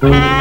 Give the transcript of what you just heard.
Bye.